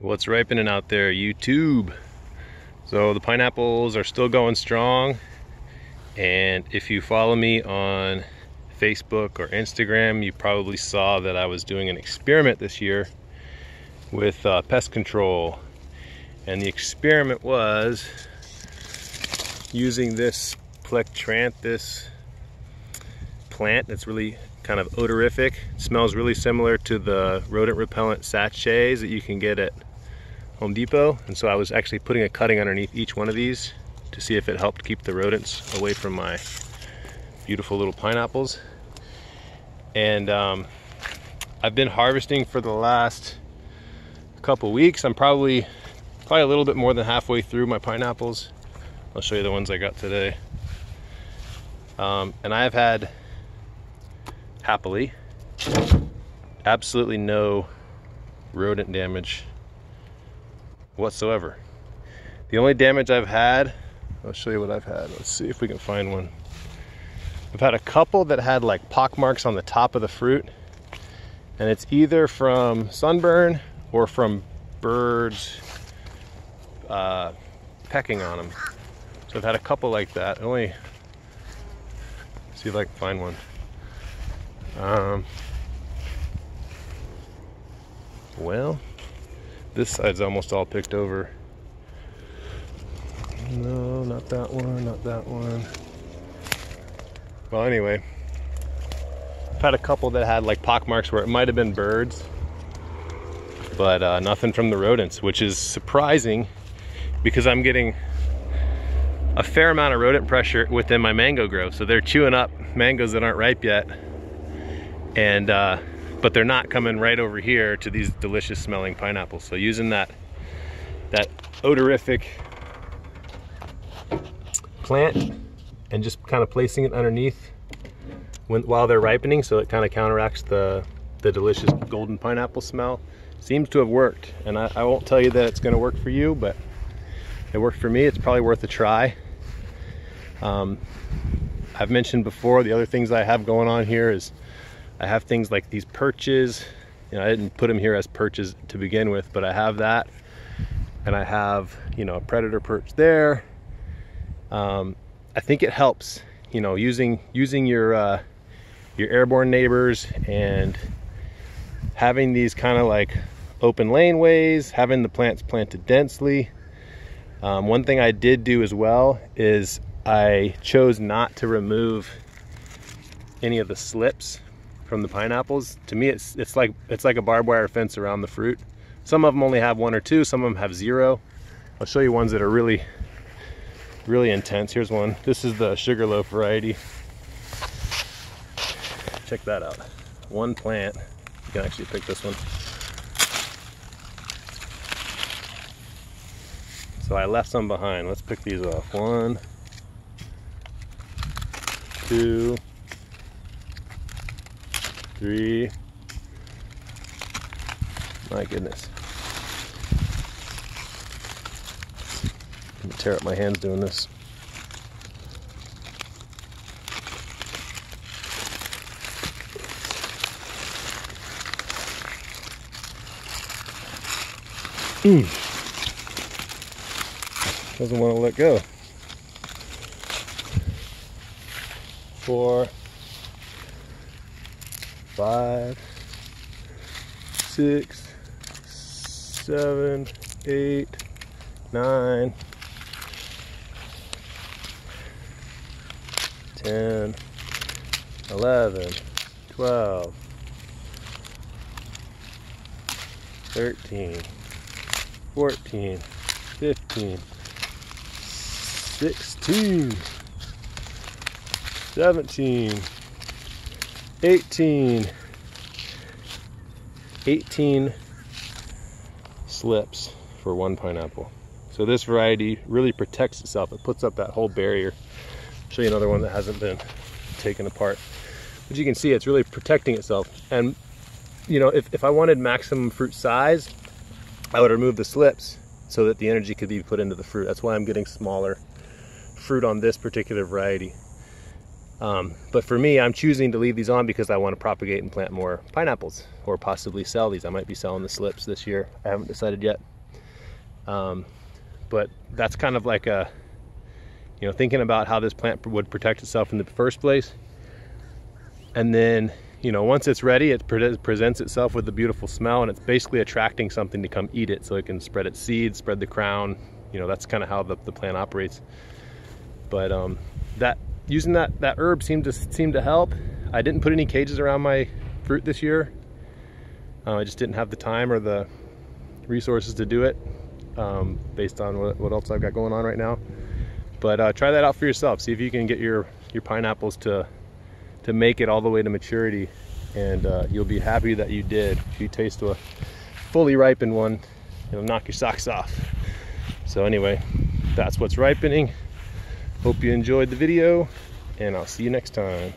what's ripening out there YouTube. So the pineapples are still going strong. And if you follow me on Facebook or Instagram you probably saw that I was doing an experiment this year with uh, pest control. And the experiment was using this Plectranthus plant that's really kind of odorific. It smells really similar to the rodent repellent sachets that you can get at Home Depot. And so I was actually putting a cutting underneath each one of these to see if it helped keep the rodents away from my beautiful little pineapples. And um, I've been harvesting for the last couple weeks. I'm probably probably a little bit more than halfway through my pineapples. I'll show you the ones I got today. Um, and I have had happily absolutely no rodent damage whatsoever. The only damage I've had, I'll show you what I've had. Let's see if we can find one. I've had a couple that had like pock marks on the top of the fruit and it's either from sunburn or from birds uh, pecking on them. So I've had a couple like that. Only see if I can find one. Um, well, this side's almost all picked over. No, not that one, not that one. Well, anyway, I've had a couple that had like pock marks where it might have been birds, but uh, nothing from the rodents, which is surprising because I'm getting a fair amount of rodent pressure within my mango grove. So they're chewing up mangoes that aren't ripe yet. And, uh, but they're not coming right over here to these delicious smelling pineapples. So using that, that odorific plant and just kind of placing it underneath when, while they're ripening so it kind of counteracts the, the delicious golden pineapple smell seems to have worked. And I, I won't tell you that it's gonna work for you, but it worked for me. It's probably worth a try. Um, I've mentioned before, the other things I have going on here is I have things like these perches. You know, I didn't put them here as perches to begin with, but I have that. And I have, you know, a predator perch there. Um, I think it helps, you know, using using your uh, your airborne neighbors and having these kind of like open laneways, having the plants planted densely. Um, one thing I did do as well is I chose not to remove any of the slips from the pineapples. To me, it's it's like it's like a barbed wire fence around the fruit. Some of them only have one or two. Some of them have zero. I'll show you ones that are really, really intense. Here's one. This is the sugarloaf variety. Check that out. One plant. You can actually pick this one. So I left some behind. Let's pick these off. One, two, three. My goodness. I'm gonna tear up my hands doing this. Mm. Doesn't want to let go. Four, five, six, seven, eight, nine, ten, eleven, twelve, thirteen, fourteen, fifteen, sixteen, seventeen. 18 18 slips for one pineapple. So this variety really protects itself. It puts up that whole barrier. I'll show you another one that hasn't been taken apart. But you can see it's really protecting itself. And you know if, if I wanted maximum fruit size I would remove the slips so that the energy could be put into the fruit. That's why I'm getting smaller fruit on this particular variety Um, but for me, I'm choosing to leave these on because I want to propagate and plant more pineapples or possibly sell these. I might be selling the slips this year. I haven't decided yet. Um, but that's kind of like a, you know, thinking about how this plant would protect itself in the first place. And then, you know, once it's ready, it pre presents itself with a beautiful smell and it's basically attracting something to come eat it so it can spread its seeds, spread the crown. You know, that's kind of how the, the plant operates. But um, that using that, that herb seemed to, seemed to help. I didn't put any cages around my fruit this year. Uh, I just didn't have the time or the resources to do it um, based on what, what, else I've got going on right now. But uh, try that out for yourself. See if you can get your, your pineapples to, to make it all the way to maturity and uh, you'll be happy that you did. If you taste a fully ripened one, it'll knock your socks off. So anyway, that's what's ripening. Hope you enjoyed the video and I'll see you next time.